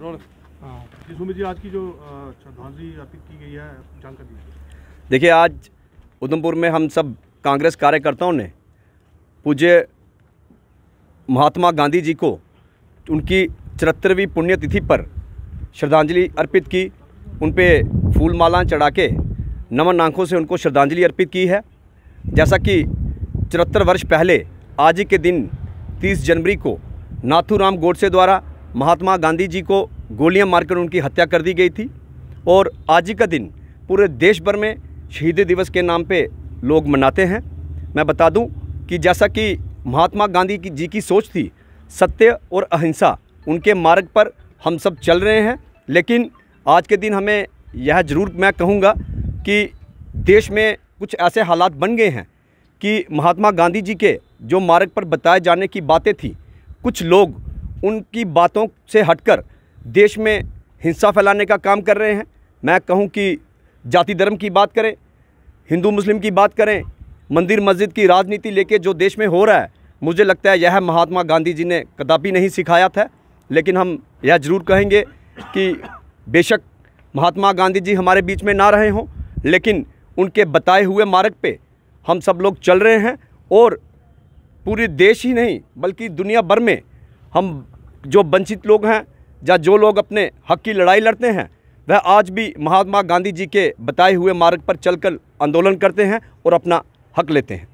हाँ जी सुमित जी आज की जो श्रद्धांजलि अर्पित की गई है जानकारी देखिए आज उधमपुर में हम सब कांग्रेस कार्यकर्ताओं ने पूज्य महात्मा गांधी जी को उनकी चौहत्तरवीं पुण्यतिथि पर श्रद्धांजलि अर्पित की। उन पर फूल मालाएँ चढ़ा के नमन आँखों से उनको श्रद्धांजलि अर्पित की है। जैसा कि चौहत्तर वर्ष पहले आज ही के दिन 30 जनवरी को नाथूराम गोडसे द्वारा महात्मा गांधी जी को गोलियाँ मारकर उनकी हत्या कर दी गई थी और आज ही का दिन पूरे देश भर में शहीद दिवस के नाम पे लोग मनाते हैं। मैं बता दूँ कि जैसा कि महात्मा गांधी की जी की सोच थी, सत्य और अहिंसा उनके मार्ग पर हम सब चल रहे हैं, लेकिन आज के दिन हमें यह ज़रूर मैं कहूँगा कि देश में कुछ ऐसे हालात बन गए हैं कि महात्मा गांधी जी के जो मार्ग पर बताए जाने की बातें थी, कुछ लोग उनकी बातों से हटकर देश में हिंसा फैलाने का काम कर रहे हैं। मैं कहूँ कि जाति धर्म की बात करें, हिंदू मुस्लिम की बात करें, मंदिर मस्जिद की राजनीति लेके जो देश में हो रहा है, मुझे लगता है यह महात्मा गांधी जी ने कदापि नहीं सिखाया था, लेकिन हम यह ज़रूर कहेंगे कि बेशक महात्मा गांधी जी हमारे बीच में ना रहे हों, लेकिन उनके बताए हुए मार्ग पे हम सब लोग चल रहे हैं और पूरे देश ही नहीं, बल्कि दुनिया भर में हम जो वंचित लोग हैं या जो लोग अपने हक की लड़ाई लड़ते हैं, वह आज भी महात्मा गांधी जी के बताए हुए मार्ग पर चलकर आंदोलन करते हैं और अपना हक लेते हैं।